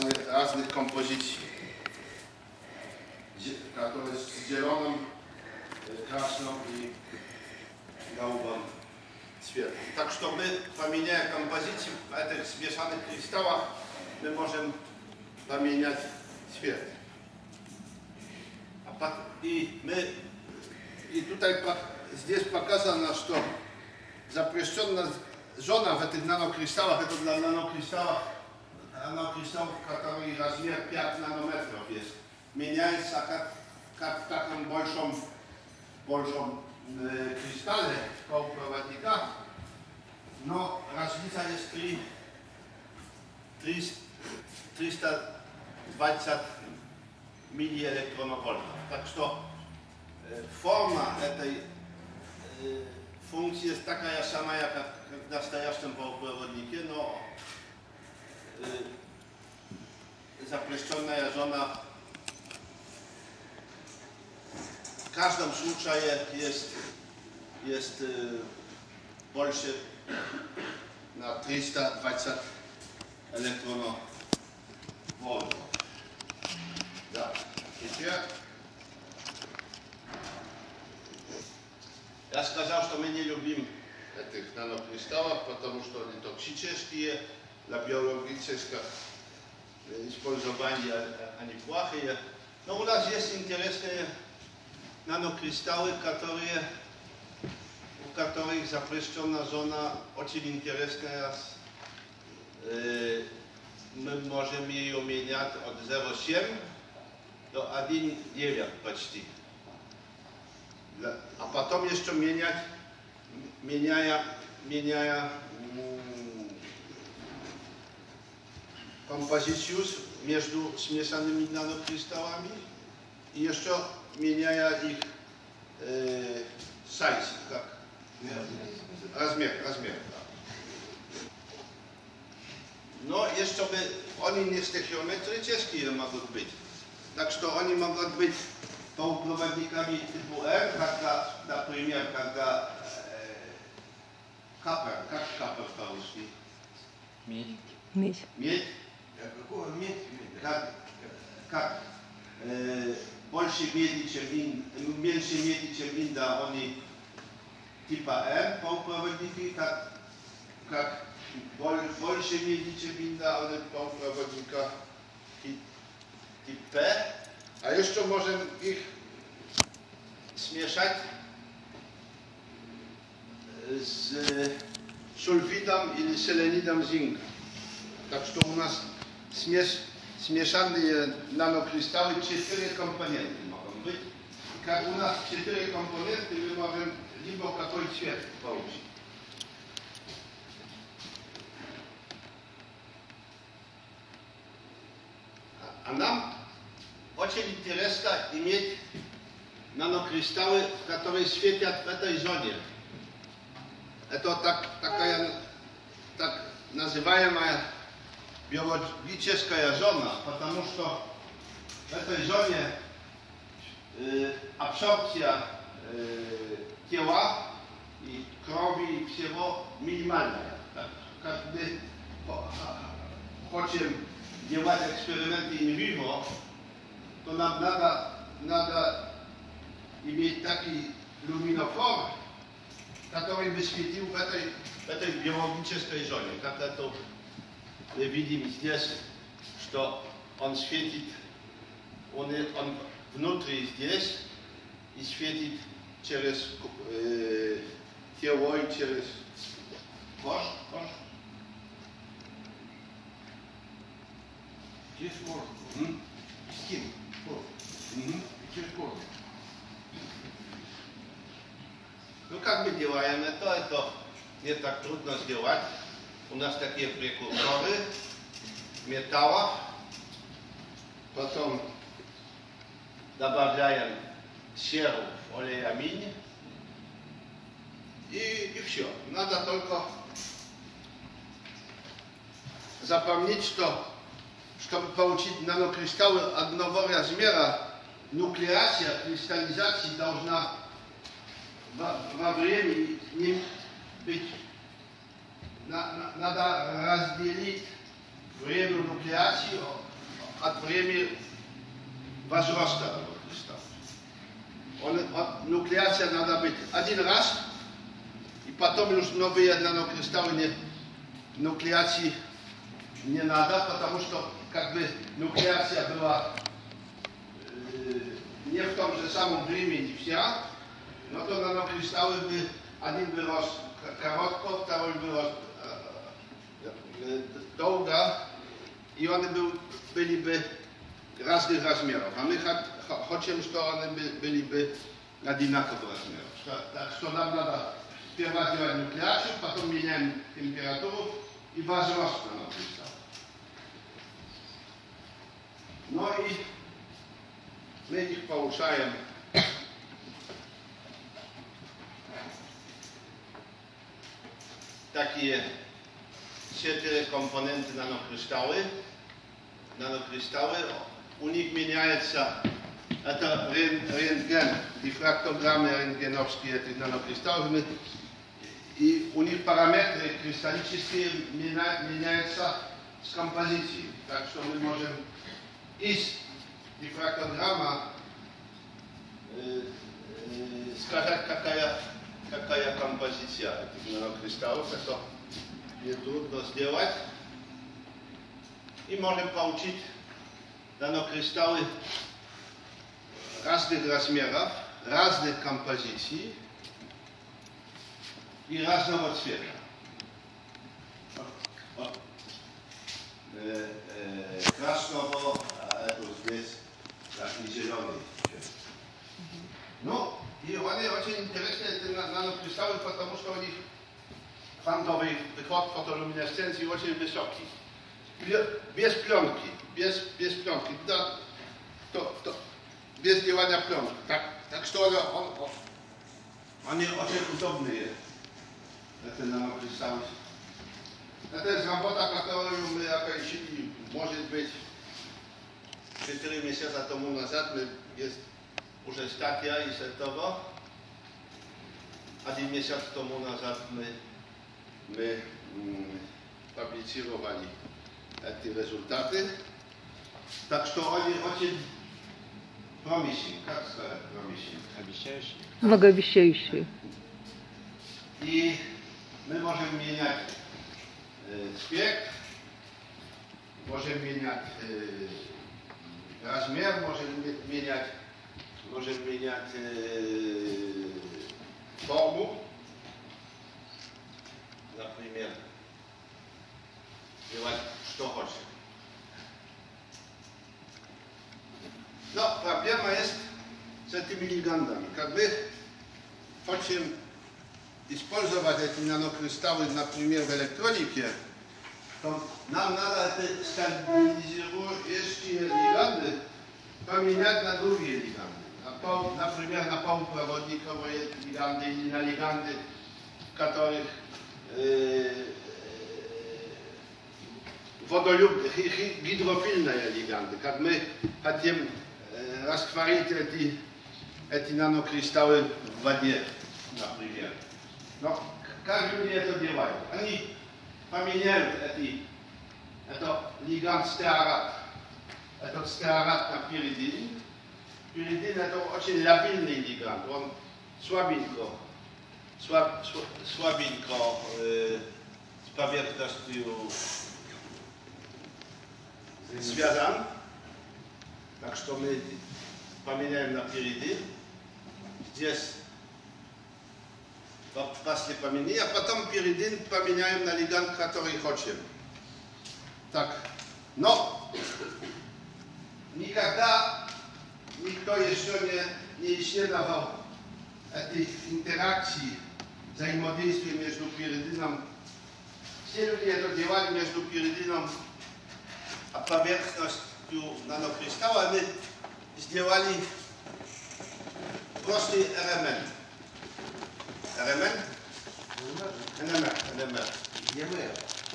raznych, raznych kompozycji. To jest z zieloną, krasną i gałubą świetną. Tak, że my, pomieniając kompozycji w tych zmieszanych kryształach, my możemy zamieniać świat. I my, i tutaj pa, здесь показано, что запрещена зона в этих нанокристаллах, это для нанокристаллов она крестов, который размер 5 нанометров есть, меняется как, как в таком большом, большом э, кристалле полупроводника, но разница есть 3, 3 320 миллиэлектронвольтов. Так что э, форма этой э, функции такая самая, как в настоящем полупроводнике, но Y, zapleszczona jarzona każda mszucza jest, jest, jest y, na 320 elektronów wolno. Tak, Ja сказал, что мы не любим этих нанокристаллов, потому что они токсические, dla biologicznego использования аниплахии. Но у нас есть интересные нанокристаллы, которые, у которых запрещена зона очень интересная. Мы можем ее менять от 0,7 до 1,9 почти. А потом еще менять, меняя, меняя kompozycjus między zmieszanymi nanokryształami i jeszcze zmieniają ich e, size, tak? Rozmiar, rozmiar, tak. No, jeszcze by oni nie z techiometryckie mogą być. Tak, że oni mogą być półpроводникami typu R, когда, например, когда э, капер, как капер по-русски? Медь. Медь. Как какого иметь? Как, как э, больше меди, чем ин, меньше меди, чем инда, они типа М полпроводники, как, как больше меди, чем инда, они полпроводника typ P, a jeszcze możemy ich zmieszać z sulfidem i selenidą zinka. Tak że u nas Смеш, Mieszane nanokryształy, cztery komponenty mogą być. Как у нас четыре компоненты, мы можем либо какой цвет получить. А нам очень интересно иметь нанокристаллы, которые светят в этой зоне. Это так, такая, так называемая biologicznie skojarzona, потому что w tej żonie y, absorpcja ciała y, i krowi i psiewo minimalna. Tak, każdy po, po działać eksperymenty in vivo, to nam nada, nada mieć taki luminofor, który tak by świecił w tej, w tej biologicznej żonie. Tak? To мы видим здесь, что он светит, он, он внутри здесь и светит через э, тело и через кожу. Через кожу. с кем? Кожу. mm Через кожу. Ну, как мы делаем это, это не так трудно сделать у нас такие прекурсоры металлов. Потом добавляем серу олеамин. И, и все. Надо только запомнить, что чтобы получить нанокристаллы одного размера, нуклеация кристаллизации должна во, во времени быть надо разделить время нуклеации от времени возраста креста. нуклеация надо быть один раз, и потом уж новые нанокристаллы не, нуклеации не надо, потому что как бы нуклеация была э, не в том же самом времени вся, но то на кристаллы бы один вырос коротко, второй вырос E, długa i one by, byliby różnych rozmiarów. A my chcemy, że one by, byliby na jednakowych rozmiarów. Tak, tak, co nam nada pierwa działać nukleaciów, potem mieniamy temperaturę i ważność na napisa. No i my ich połuszajemy takie Dzisiaj tyle komponenty nanokryształy. Nanokryształy, u nich zmieniają się a to rentgen, difraktogramy rentgenowskie tych nanokryształów i u nich parametry krystaliczne zmieniają się z kompozycji. Tak, że my możemy iść difraktograma сказать, какая, какая kompozycja tych нанокристаллов, это trudno zdjęłać. I możemy получить dano kryształy różnych rozmiarów, różnych kompozycji i różnego цвета. Od e, e, krasnego, a tu taki zielony. No i one очень интересные, это нанокристаллы, потому что у них kwantowej fotoluminescencji łocie wysoki. Bez pionki, bez, bez pionki, to, to, to, bez działania pionki. Tak, tak że on, on, on jest oczekutowny jest. Dlatego nam pisałeś. Dlatego robota, którą my jakoś może być 4 miesiące temu nazad, my jest już stacja i sertowo, a 1 miesiąc temu nazad my my mm, publicowali te rezultaty. Tak to oni ociec promisji, tak promisji. Wysiejszy. I my możemy zmieniać spiek, y, możemy zmieniać y, rozmiar, możemy zmieniać, możemy zmieniać y, formę например, делать что хочет. Но проблема есть с этими гигантами. Как мы хотим использовать эти нанокристаллы, например, в электронике, то нам надо это стабилизирующие лиганды поменять на другие лиганды. На пол, например, на полупроводниковые лиганды или на лиганды, которых водолюб, гидрофильная легенда, как мы хотим растворить эти, эти нанокристаллы в воде, например. Но как люди это делают? Они поменяют эти, это лиганд стеарат. Этот стеарат на пиридин. Пиридин это очень лабильный лиганд, он слабенько Sła, słabinko z powierzchnią pawiertastiu Tak, że my pamiętałem na pierwszy, gdzie jest to właśnie pamięci, a potem pierydyn pamieniałem na ligan, który chodziłem. Tak. No. Nigdy nikt jeszcze nie, nie śledował tych interakcji взаимодействие между пиридином, исследование это делали между пиридином и поверхностью нанокристалла, мы сделали простый элемент. Элемент? НМР. НМР. ЕМР.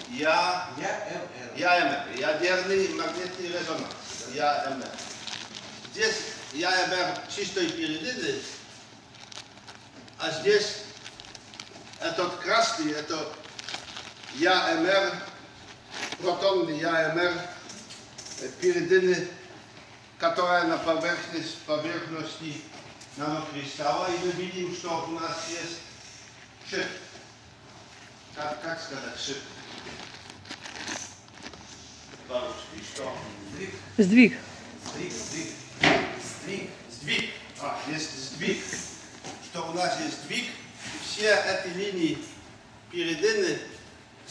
Я... Я МР. Я МР. Ядерный магнитный резонанс. Я МР. Здесь я МР чистой пиридины, а здесь Этот красный, это ЯМР, протонный ЯМР, э, переданы, которая на поверхность, поверхности нанокристалла. И мы видим, что у нас есть шип. Как, как сказать шип? По-русски что? Сдвиг. Сдвиг. Сдвиг, сдвиг. Сдвиг. Сдвиг. А, есть сдвиг. Что у нас есть сдвиг? все эти линии переданы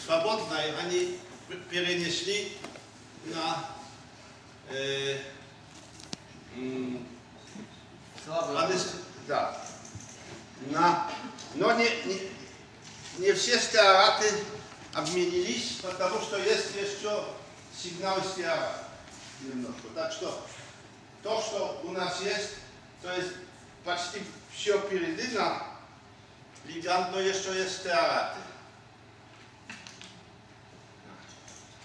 свободно, и они перенесли на э, они, да, на, но не, не, не все стеараты обменились, потому что есть еще сигнал стеарат немножко. Так что то, что у нас есть, то есть почти все передано, ligando jeszcze jest teatr.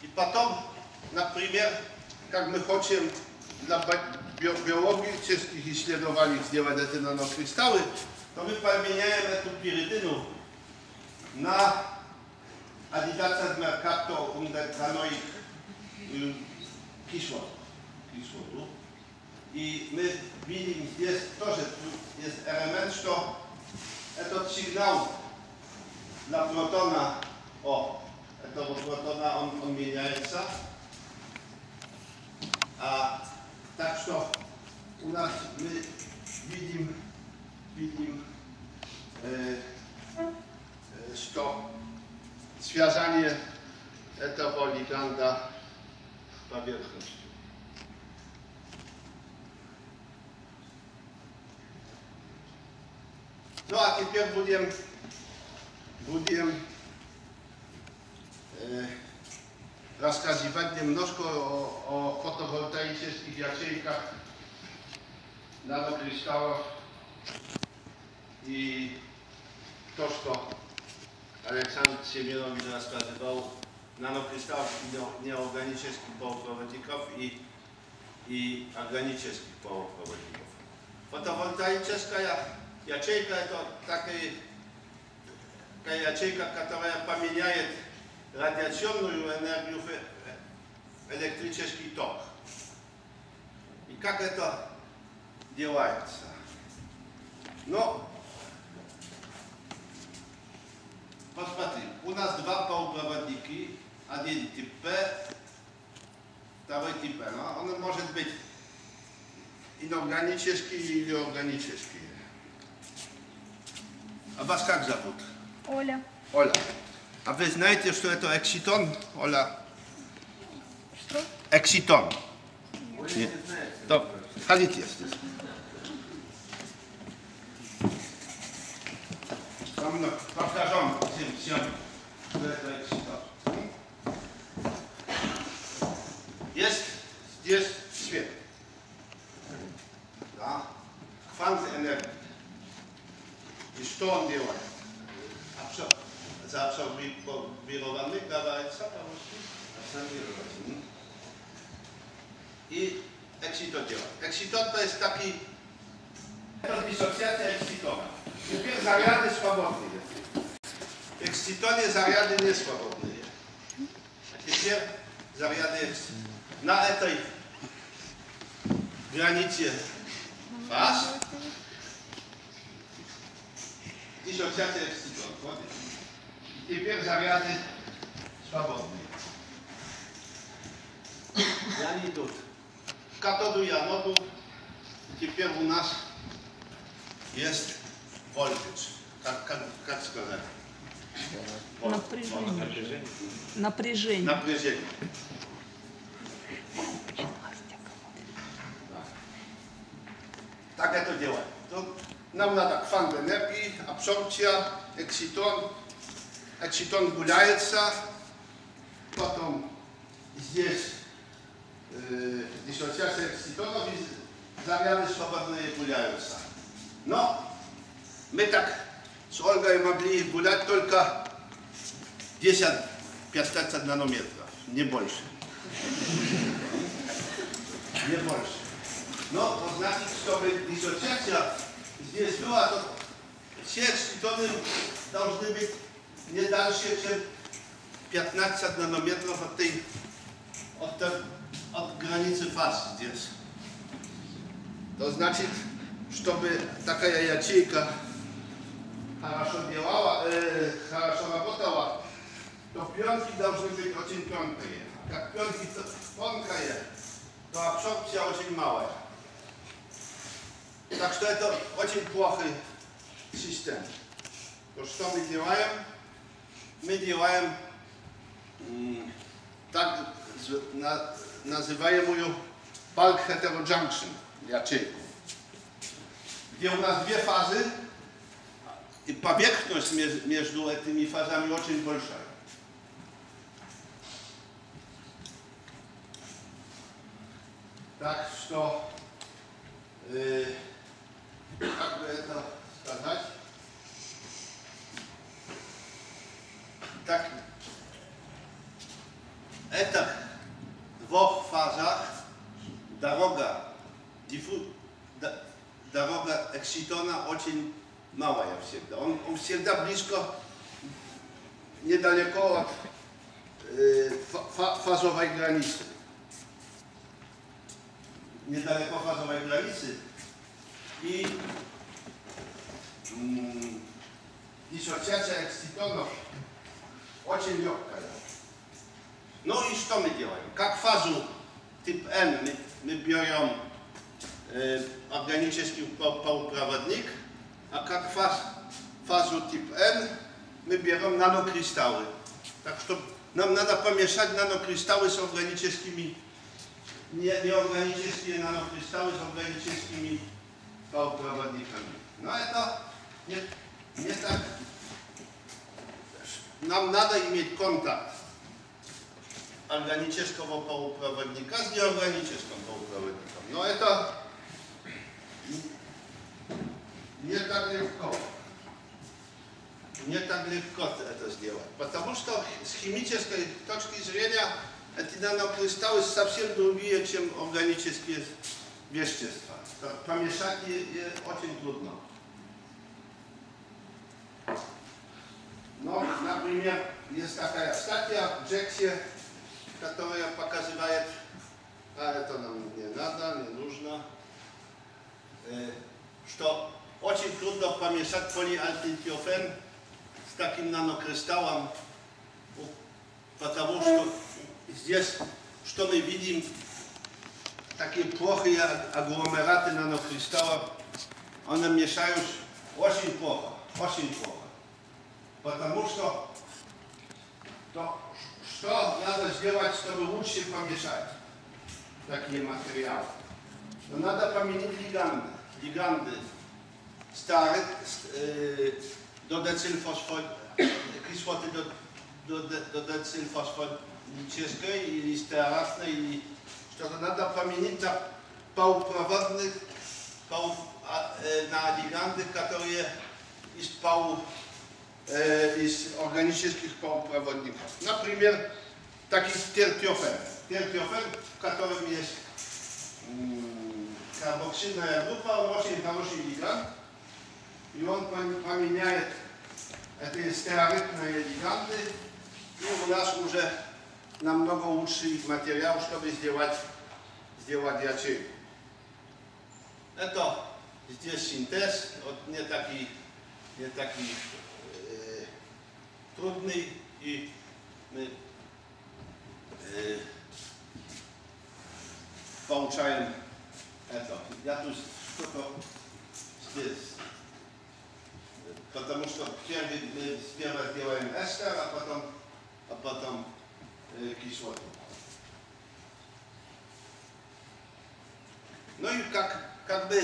I potem, na przykład, jak my chcemy dla biologii czeskich i śledowali zdjęłane te stały, to my wymieniamy tu pirydynu na adidacę z Mercato undecanoich um, kiszło. Kiszło tu. I my widzimy, jest to, że tu jest element, co Etot sygnał dla protona. O, etot protona on, on mieniająca. A tak to u nas my widzimy, widzimy e, e, to związanie etowoli ganda z powierzchnością. Ну а теперь будем, будем э, рассказывать немножко о, о фотовольтаических ячейках нанокристаллов i to, co Aleksandr Siemierowicz rozkazywał, nanokrystałów nieorganicznych połowprowadników i, i organicznych połowprowadników. Fotowoltaiczeska jak ячейка это как и такая ячейка, которая поменяет радиационную энергию в э, электрический ток. И как это делается? Ну посмотри, у нас два полупроводники, один тип P, второй тип N. Он может быть инорганический или органический. А вас как зовут? Оля. Оля. А вы знаете, что это экситон, Оля? Что? Экситон. Нет. Нет. Добро. Ходите здесь. Со мной. Покажем всем, всем, что это экситон. сказать? Вот, напряжение. напряжение. Напряжение. Напряжение. Так это дело. нам надо фан энергии, абсорбция, экситон. Экситон гуляется. Потом здесь э, диссоциация экситонов и заряды свободные гуляются. Но мы так Solga ima bližih guljati tolika 10-15 nanometra, ne boljše. Не больше. Но значит, чтобы диссоциация здесь была, то все эксцитоны должны быть не дальше, чем 15 нанометров от, этой, от, от границы фаз здесь. То значит, чтобы такая ячейка Хорошо делала, э, хорошо работала, то пленки должны быть очень тонкие. Как пленки тонкая, то абсорбция очень малая. Так что это очень плохой система. То что мы делаем? Мы делаем так называемую bulk heterojunction ячейку, где у нас две фазы и побегность между этими фазами очень большая. Так что, э, как бы это сказать, так, это в двух фазах дорога, диффу дорога экситона очень mała Jawsiewda. On, on wsiewda blisko, niedaleko od y, fa, fa, fazowej granicy. Niedaleko fazowej granicy. I mm, disociacja ekscytono очень легкая. Ну и что мы делаем? Как фазу тип N мы, мы берем э, органический полупроводник – a jak faz, fazu typ N, my bierzemy nanokryształy. Tak, że nam nada pomieszać nanokryształy z organicznymi, nie, nieorganiczne nanokryształy z organicznymi pałoprawodnikami. No ale to nie, tak. Nam nada mieć kontakt органического полупроводника с неорганическим полупроводником. Но to. не так легко. Не так легко это сделать. Потому что с химической точки зрения эти нанокристаллы совсем другие, чем органические вещества. Помешать очень трудно. Но, например, есть такая статья в Джексе, которая показывает, а это нам не надо, не нужно, э, что Очень трудно помешать полиальтентиофен с таким нанокристаллом, потому что здесь, что мы видим, такие плохие агломераты нанокристаллов, они мешают очень плохо, очень плохо. Потому что то, что надо сделать, чтобы лучше помешать такие материалы? Но надо поменять лиганды. лиганды stary, st, y, do decylfosfor, kisłoty do, do, do decylfosfor ciężkiej i listeracznej to szczotonata pamięta pałprowodnych pałów e, na aligantych, które i z pałów e, i z organicznych pałprowodników. Na przykład taki tertiofer. Tertiofer, w którym jest mm, karboksyna grupa, on właśnie jest na 8 И он поменяет эти староритные гиганты, и у нас уже намного лучше их материал, чтобы сделать, сделать ячейку. Это здесь синтез, вот не такие, не такие э, трудный и мы э, получаем это. Я тут что-то здесь Потому что мы э, сперва делаем эстер, а потом, а потом э, кислоту. Ну и как, как бы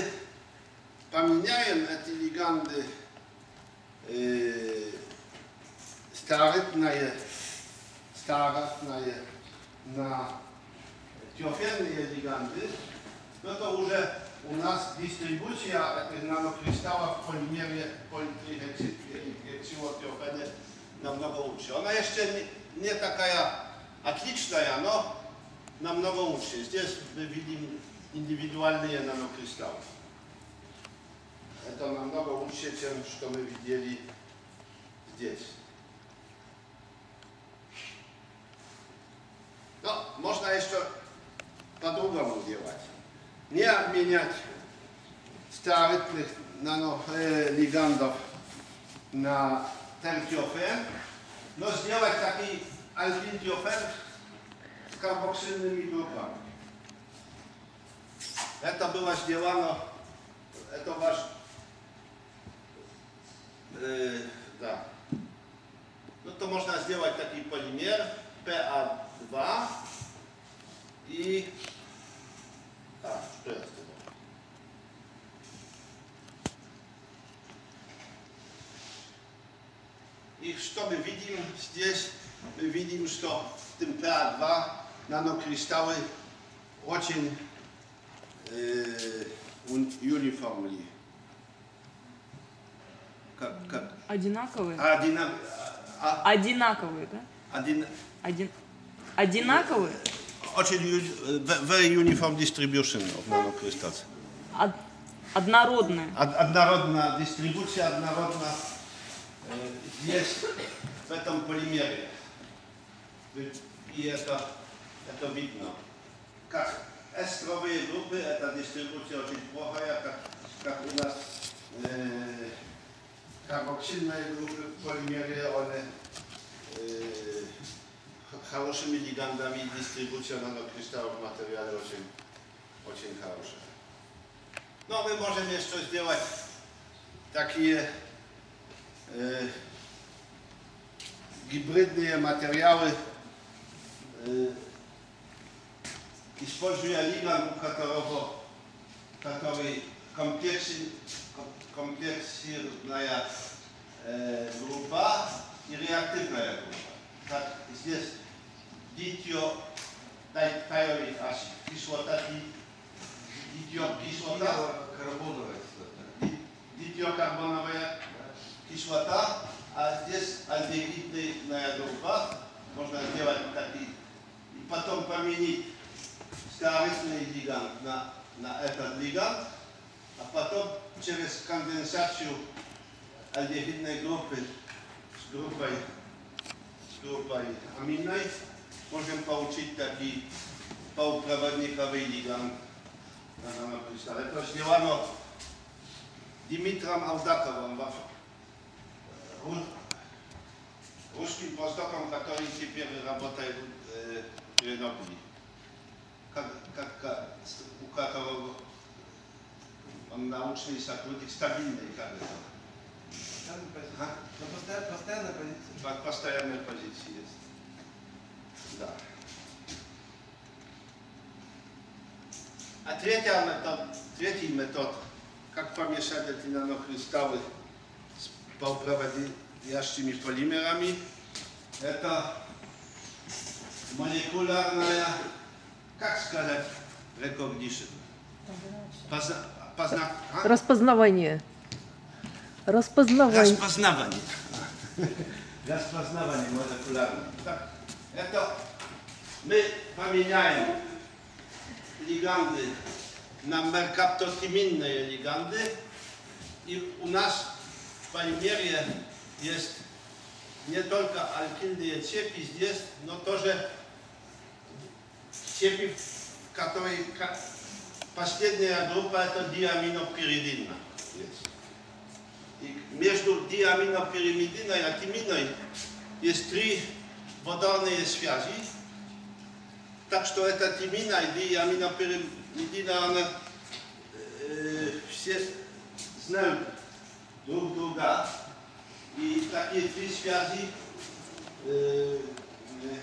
поменяем эти лиганды э, старотные, старотные на теофенные лиганды, но это уже у нас дистрибуция нанокристаллов в полимере политрихексилотиохене намного лучше. Она еще не, не такая отличная, но намного лучше. Здесь мы видим индивидуальные нанокристаллы. Это намного лучше, чем что мы видели здесь. Но можно еще по-другому делать. nie zmieniać starych na ligandów na tertiofen, no zdjąć taki alfintiofen z karboksylnymi grupami. To było zdjęłano, e, to wasz e, No to można zdjąć taki polimer PA2 i И что мы видим здесь? Мы видим, что темпера-2 нанокристаллы очень э, Как, как? Одинаковые? Одина... А, а... Одинаковые, да? Один... Один... Одинаковые? очень very э, uniform distribution of monocrystals. Од, однородная. Од, однородная дистрибуция, однородно э, здесь, в этом полимере. И это, это видно. Как эстровые группы, эта дистрибуция очень плохая, как, как у нас э, карбоксильные группы в полимере, они э, hałaszymi ligandami i dystrybucją nanokryształów materiale ocień, ocień hałasza. No my możemy jeszcze zdjąć takie e, e hybrydne materiały e, используя лиганду, которого, который комплексен, комплексированная э, grupa. и реактивная grupa. Tak jest. dicio dai Тайови кислота, дитё кислота, карбоновая кислота, карбоновая кислота, а здесь альдегидная группа, можно сделать такие, и потом поменить скоростный лигант на, этот лигант, а потом через конденсацию альдегидной группы с группой, с группой аминной можем получить такие полупроводниковые диаграммы. Это сделано Димитром Алдаковым, русским востоком, который теперь работает э, в Гренобле. Как, как у которого он научный сотрудник, стабильный, как это. Постоянная позиция. А? Постоянная позиция. Постоянная позиция есть. Да. А третья метод, третий метод, как помешать эти нанокристаллы с полупроводящими полимерами, это молекулярная, как сказать, recognition. Позна, позна, а? Распознавание. Распознавание. Распознавание. Распознавание молекулярное. Так. Это мы поменяем лиганды на меркаптотиминные лиганды. И у нас в полимерии есть не только алкильные цепи здесь, но тоже цепи, которые последняя группа это диаминопиридина. И между диаминопиримидиной и атиминой есть три wodorny jest świazist, tak što je ta timina i diaminopyrimidina, one yy, się znają dług-długa i takie dwie świazi yy, yy.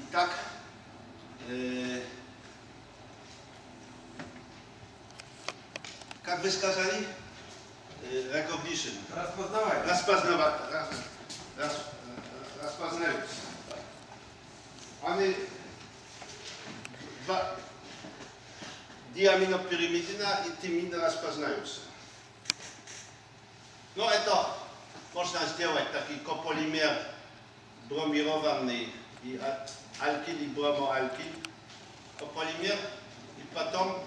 i tak yy, jak wyskazali? recognition. Распознавать. Распознавать. Раз, раз, Они два диаминоперимедина и тимина распознаются. Но ну, это можно сделать такой кополимер бромированный и а-, алкиль и бромоалкиль. Кополимер и потом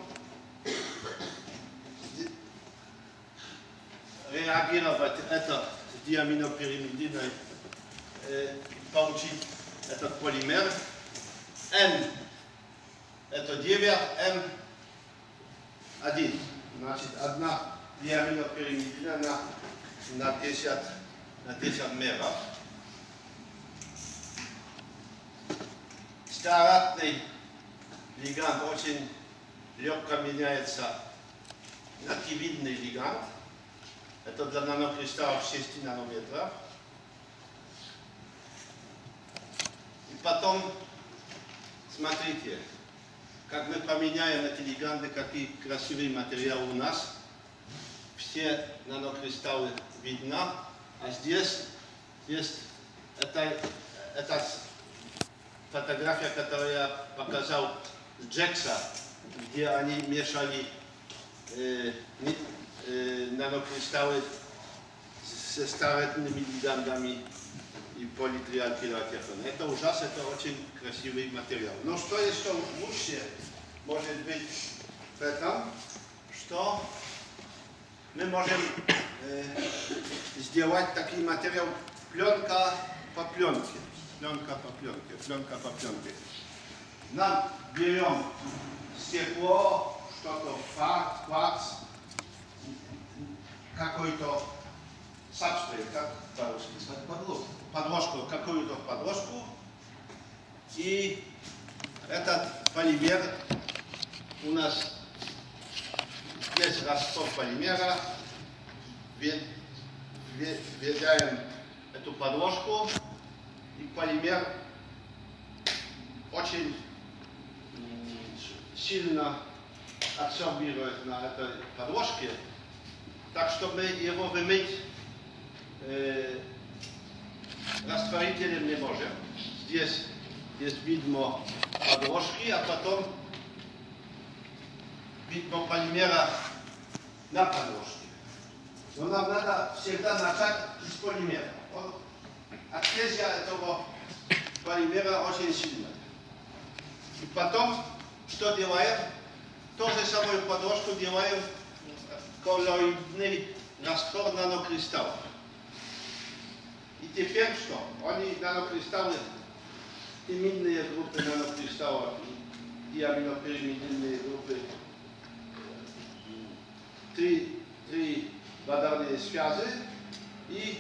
реагировать это диаминоперимидиной э, получить этот полимер. N это 9, М1. Значит, одна диаминоперимидина на, на, 10, на 10 меров. Старатный лиган очень легко меняется на кивидный лиган. Это для нанокристаллов 6 нанометров. И потом, смотрите, как мы поменяем эти лиганды, какие красивые материалы у нас. Все нанокристаллы видно. А здесь, есть это, это фотография, которую я показал Джекса, где они мешали э, nanokryształy ze starożytnymi ligandami i politrialkilatefon. Это ужас, это очень красивый материал. Но что еще лучше может быть в этом, что мы можем э, сделать такой материал, пленка по пленке. Пленка по пленке, пленка по пленке. Нам берем стекло, что-то, кварц, кварц, какой-то substrate, как по-русски сказать, подложку, подложку какую-то подложку, и этот полимер у нас здесь росток полимера, введяем эту подложку, и полимер очень сильно адсорбирует на этой подложке так чтобы его вымыть э, растворителем не можем. Здесь есть видно подложки, а потом видно полимера на подложке. Но нам надо всегда начать с полимера. Адхезия этого полимера очень сильная. И потом, что делаем? То же самую подложку делаем koloidny raspor nanokrystałów. I te pierwsze, oni nanokryształy, tym inne grupy nanokrystałów i diaminopyrmid innej grupy. Trzy, e, trzy badane świazy i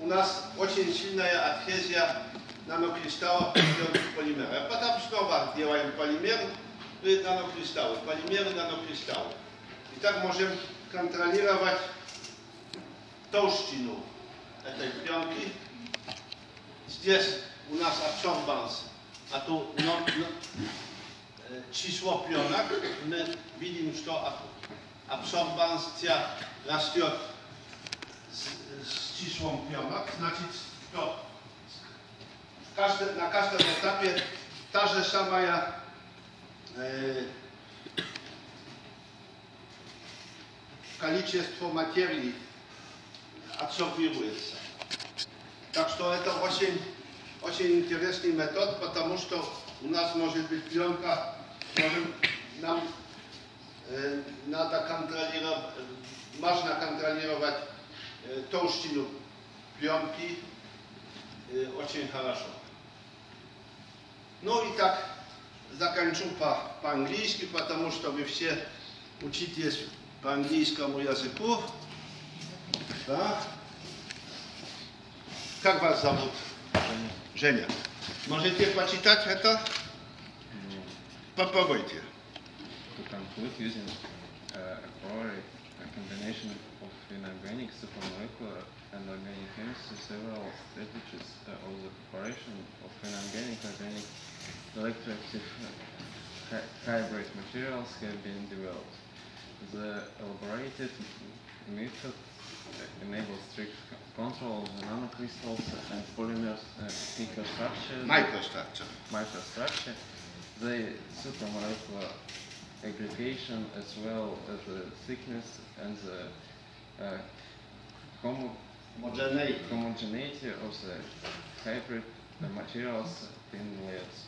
u nas bardzo silna adhezja nanokryształów i polimerów. A potem znowu działają polimery, nanokrystały, polimery, nanokrystały. I tak możemy kontrolować tołszczynę e, tej pionki. Gdzie jest u nas absorbans? A tu no, no, e, My widzimy, że to absorbancja rastio z, z ciszłą pionek. Znaczy to na każdym etapie ta że sama ja количество материи абсорбируется. Так что это очень, очень интересный метод, потому что у нас может быть пленка, нам э, надо контролировать, можно контролировать э, толщину пленки э, очень хорошо. Ну и так закончу по-английски, по потому что вы все учитесь по андийскому языку. Да? Как вас зовут? Женя. Можете почитать это? Попробуйте. a combination of inorganic supermolecular and organic chemistry, several strategies of the preparation of inorganic organic electroactive uh, hybrid materials have been developed. The elaborated method enables strict control of the nanocrystals and polymers uh, structure. Microstructure. Microstructure. The supramolecular aggregation as well as the thickness and the uh, homogeneity. homogeneity of the hybrid materials in layers.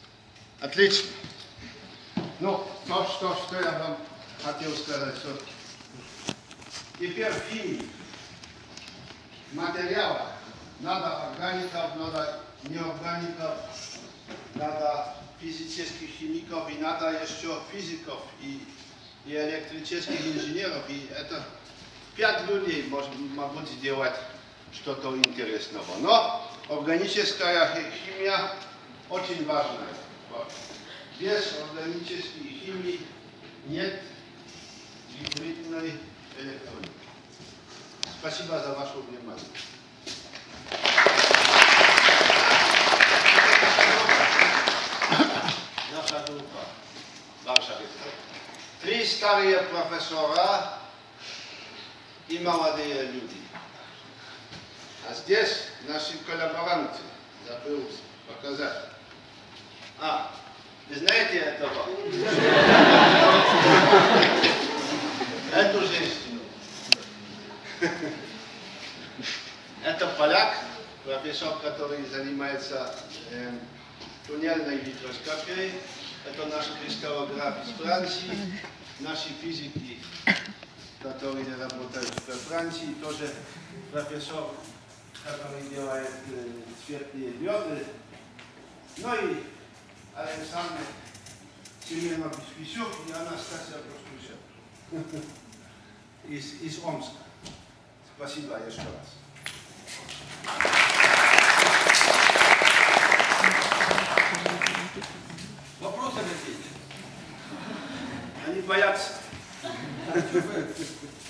Отлично. Ну, то, что, что я вам хотел сказать все-таки. Теперь химия. Материала. Надо органиков, надо неоргаников, надо физических химиков, и надо еще физиков, и, и электрических инженеров. И это пять людей может, могут сделать что-то интересного. Но органическая химия очень важная. Без органической химии нет гибридной электроники. Спасибо за ваше внимание. Наша наша группа, группа. Три старые профессора и молодые люди. А здесь наши коллаборанты забыл показать. А, вы знаете этого? песок, который занимается э, туннельной гидроскопией. Это наш кристаллограф из Франции, наши физики, которые работают в Франции, тоже профессор, который делает э, цветные лёды. Ну и Александр Семенов Бесписюк и Анастасия Простусев из, из Омска. Спасибо еще раз. my yacht.